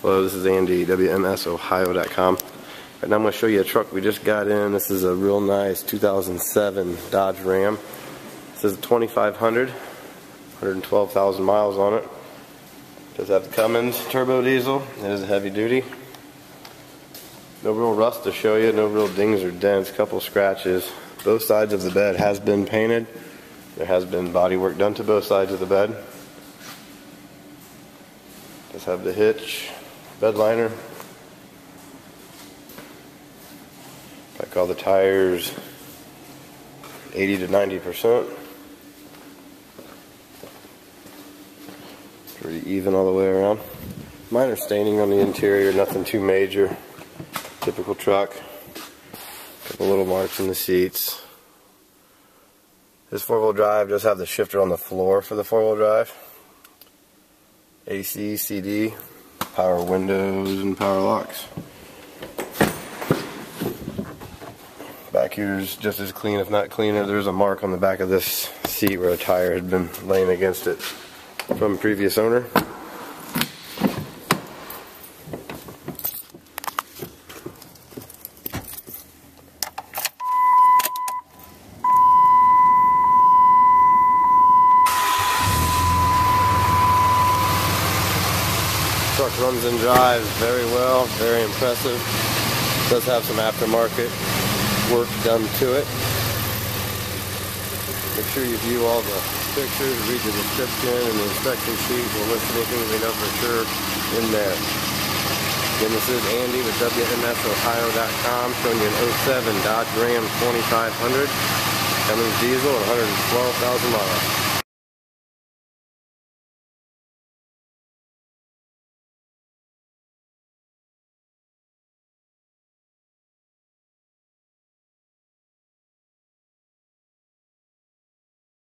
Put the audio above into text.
Hello, this is Andy, WMSOhio.com. Right now I'm going to show you a truck we just got in. This is a real nice 2007 Dodge Ram. This is a 2500, 112,000 miles on it. Does have the Cummins turbo diesel. It is a heavy duty. No real rust to show you, no real dings or dents, couple scratches. Both sides of the bed has been painted. There has been body work done to both sides of the bed. Does have the hitch, bed liner. I call the tires 80 to 90 percent. Pretty even all the way around. Minor staining on the interior, nothing too major. Typical truck. Couple little marks in the seats. This four-wheel drive does have the shifter on the floor for the four-wheel drive. AC, CD, power windows, and power locks. Back here is just as clean, if not cleaner. There's a mark on the back of this seat where a tire had been laying against it from a previous owner. Truck runs and drives very well, very impressive. Does have some aftermarket work done to it. Make sure you view all the pictures, read the description and the inspection sheet. We'll list anything we know for sure in there. Again, this is Andy with WMSOhio.com showing you an 07 Dodge Ram 2500 Cummins diesel at 112,000 miles.